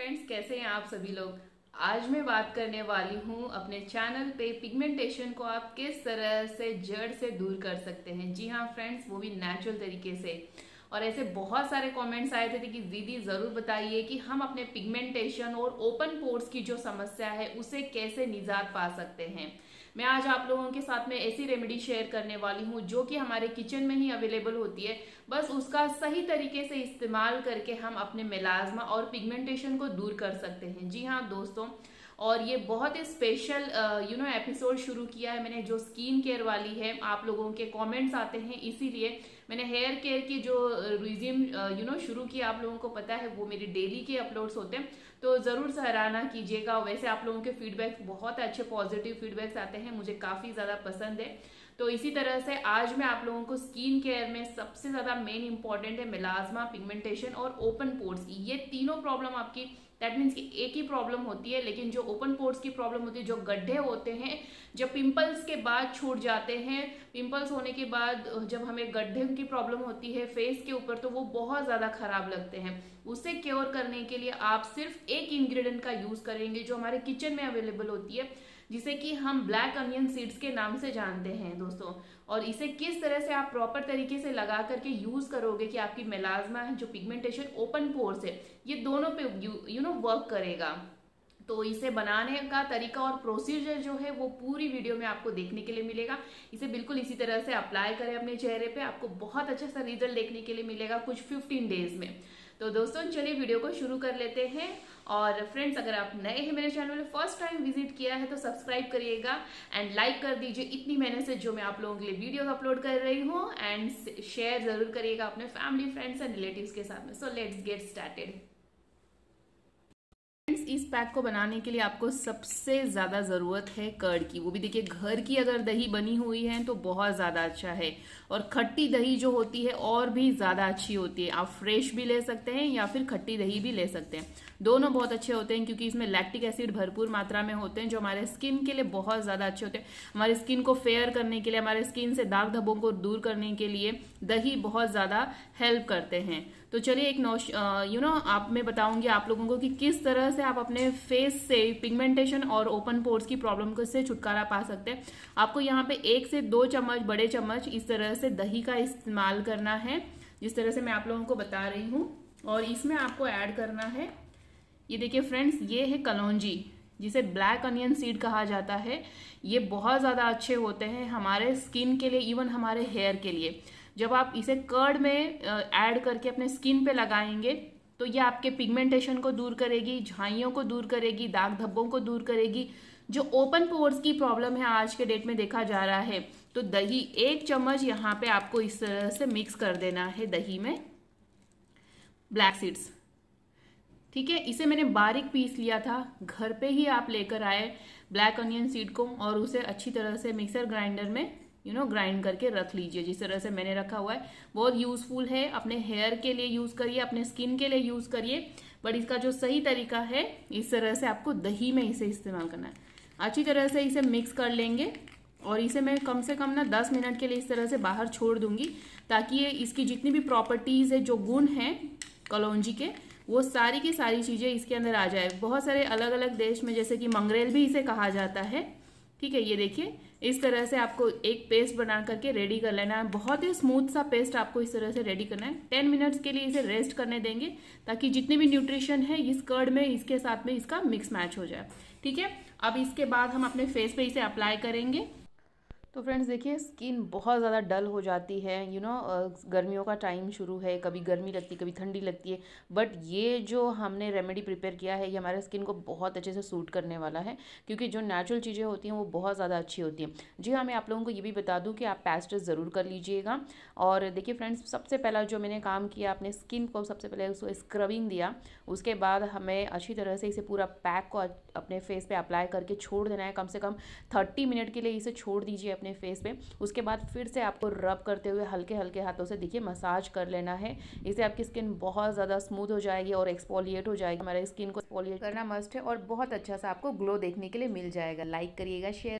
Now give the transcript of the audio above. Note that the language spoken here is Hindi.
फ्रेंड्स कैसे हैं आप सभी लोग? आज मैं बात करने वाली हूँ अपने चैनल पे पिगमेंटेशन को आप किस तरह से जड़ से दूर कर सकते हैं? जी हाँ फ्रेंड्स वो भी नेचुरल तरीके से। और ऐसे बहुत सारे कमेंट्स आए थे कि दीदी ज़रूर बताइए कि हम अपने पिगमेंटेशन और ओपन पोर्स की जो समस्या है, उसे कैसे निजात पा सकते हैं। मैं आज आप लोगों के साथ में ऐसी रेमेडी शेयर करने वाली हूँ, जो कि हमारे किचन में ही अवेलेबल होती है। बस उसका सही तरीके से इस्तेमाल करके हम अपने मेलाजमा और पिगमेंटेशन को दूर कर सकते हैं। जी हाँ दोस्तों और ये बहुत ही स्पेशल यू नो एपिसोड शुरू किया है मैंने, जो स्किन केयर वाली है, आप लोगों के कमेंट्स आते हैं, इसीलिए मैंने हेयर केयर की जो रिज्यूम यू नो शुरू किया आप लोगों को पता है, वो मेरी डेली के अपलोड्स होते हैं। तो ज़रूर सराहना कीजिएगा वैसे आप लोगों के फीडबैक्स बहुत अच्छे पॉजिटिव फीडबैक्स आते हैं, मुझे काफ़ी ज़्यादा पसंद है। तो इसी तरह से आज मैं आप लोगों को स्किन केयर में सबसे ज़्यादा मेन इंपॉर्टेंट है मिलाजमा पिगमेंटेशन और ओपन पोर्ट्स ये तीनों प्रॉब्लम आपकी दैट मीन्स कि एक ही प्रॉब्लम होती है, लेकिन जो ओपन पोर्ट्स की प्रॉब्लम होती है, जो गड्ढे होते हैं, जब पिंपल्स के बाद छूट जाते हैं पिंपल्स होने के बाद जब हमें गड्ढे की प्रॉब्लम होती है फेस के ऊपर तो वो बहुत ज़्यादा खराब लगते हैं। उसे क्योर करने के लिए आप सिर्फ़ एक इंग्रेडिएंट का यूज़ करेंगे, जो हमारे किचन में अवेलेबल होती है जिसे कि हम ब्लैक अनियन सीड्स के नाम से जानते हैं दोस्तों। और इसे किस तरह से आप प्रॉपर तरीके से लगा करके यूज़ करोगे कि आपकी मेलाजमा जो पिगमेंटेशन ओपन पोर्स है, ये दोनों पे यू नो वर्क करेगा। तो इसे बनाने का तरीका और प्रोसीजर जो है वो पूरी वीडियो में आपको देखने के लिए मिलेगा। इसे बिल्कुल इसी तरह से अप्लाई करें अपने चेहरे पे, आपको बहुत अच्छा सा रिज़ल्ट देखने के लिए मिलेगा कुछ 15 डेज़ में। तो दोस्तों, चलिए वीडियो को शुरू कर लेते हैं। और फ्रेंड्स अगर आप नए हैं मेरे चैनल में फ़र्स्ट टाइम विज़िट किया है तो सब्सक्राइब करिएगा एंड लाइक कर दीजिए। इतनी मेहनत से जो मैं आप लोगों के लिए वीडियो अपलोड कर रही हूँ एंड शेयर ज़रूर करिएगा अपने फैमिली फ्रेंड्स एंड रिलेटिव्स के साथ में। सो लेट्स गेट स्टार्टेड इस पैक को बनाने के लिए आपको सबसे ज़्यादा ज़रूरत है कर्ड की। वो भी देखिए, घर की अगर दही बनी हुई है तो बहुत ज़्यादा अच्छा है। और खट्टी दही जो होती है और भी ज़्यादा अच्छी होती है। आप फ्रेश भी ले सकते हैं या फिर खट्टी दही भी ले सकते हैं। दोनों बहुत अच्छे होते हैं, क्योंकि इसमें लैक्टिक एसिड भरपूर मात्रा में होते हैं, जो हमारे स्किन के लिए बहुत ज़्यादा अच्छे होते हैं। हमारे स्किन को फेयर करने के लिए, हमारे स्किन से दाग धब्बों को दूर करने के लिए दही बहुत ज़्यादा हेल्प करते हैं। तो चलिए एक नौ यू नो आप, मैं बताऊँगी आप लोगों को कि किस तरह से आप अपने फेस से पिगमेंटेशन और ओपन पोर्स की प्रॉब्लम को से छुटकारा पा सकते हैं। आपको यहाँ पे एक से दो चम्मच, बड़े चम्मच इस तरह से दही का इस्तेमाल करना है, जिस तरह से मैं आप लोगों को बता रही हूँ। और इसमें आपको ऐड करना है ये देखिए फ्रेंड्स ये है कलौजी, जिसे ब्लैक अनियन सीड कहा जाता है। ये बहुत ज़्यादा अच्छे होते हैं हमारे स्किन के लिए इवन हमारे हेयर के लिए। जब आप इसे कर्ड में ऐड करके अपने स्किन पे लगाएँगे तो ये आपके पिगमेंटेशन को दूर करेगी, झाइयों को दूर करेगी, दाग धब्बों को दूर करेगी। जो ओपन पोर्स की प्रॉब्लम है आज के डेट में देखा जा रहा है तो दही एक चम्मच यहाँ पे आपको इस तरह से मिक्स कर देना है दही में। ब्लैक सीड्स ठीक है? इसे मैंने बारीक पीस लिया था। घर पे ही आप लेकर आए ब्लैक अनियन सीड को और उसे अच्छी तरह से मिक्सर ग्राइंडर में यू नो ग्राइंड करके रख लीजिए। जिस तरह से मैंने रखा हुआ है, बहुत यूजफुल है। अपने हेयर के लिए यूज़ करिए, अपने स्किन के लिए यूज़ करिए। बट इसका जो सही तरीका है, इस तरह से आपको दही में इसे इस्तेमाल करना है। अच्छी तरह से इसे मिक्स कर लेंगे और इसे मैं कम से कम ना दस मिनट के लिए इस तरह से बाहर छोड़ दूँगी ताकि ये इसकी जितनी भी प्रॉपर्टीज़ है, जो गुण है, कलौजी के वो सारी की सारी चीज़ें इसके अंदर आ जाए। बहुत सारे अलग अलग देश में, जैसे कि मंगरेल भी इसे कहा जाता है। ठीक है, ये देखिए, इस तरह से आपको एक पेस्ट बना करके रेडी कर लेना है। बहुत ही स्मूथ सा पेस्ट आपको इस तरह से रेडी करना है। टेन मिनट्स के लिए इसे रेस्ट करने देंगे, ताकि जितने भी न्यूट्रिशन है, इस कर्ड में, इसके साथ में इसका मिक्स मैच हो जाए। ठीक है, अब इसके बाद हम अपने फेस पे इसे अप्लाई करेंगे। तो फ्रेंड्स देखिए स्किन बहुत ज़्यादा डल हो जाती है यू you नो know, गर्मियों का टाइम शुरू है कभी गर्मी लगती है कभी ठंडी लगती है बट ये जो हमने रेमेडी प्रिपेयर किया है ये हमारे स्किन को बहुत अच्छे से सूट करने वाला है क्योंकि जो नेचुरल चीज़ें होती हैं वो बहुत ज़्यादा अच्छी होती हैं। जी हाँ मैं आप लोगों को ये भी बता दूँ कि आप पेस्ट ज़रूर कर लीजिएगा और देखिए फ्रेंड्स सबसे पहला जो मैंने काम किया अपने स्किन को सबसे पहले उसको स्क्रबिंग दिया उसके बाद हमें अच्छी तरह से इसे पूरा पैक को अपने फेस पर अप्लाई करके छोड़ देना है कम से कम थर्टी मिनट के लिए इसे छोड़ दीजिए अपने फेस पे। उसके बाद फिर से आपको रब करते हुए हल्के हल्के हाथों से देखिए मसाज कर लेना है। इससे आपकी स्किन बहुत ज़्यादा स्मूथ हो जाएगी और एक्सपोलिएट हो जाएगी। हमारे स्किन को एक्सपोलिएट करना मस्ट है और बहुत अच्छा सा आपको ग्लो देखने के लिए मिल जाएगा। लाइक करिएगा शेयर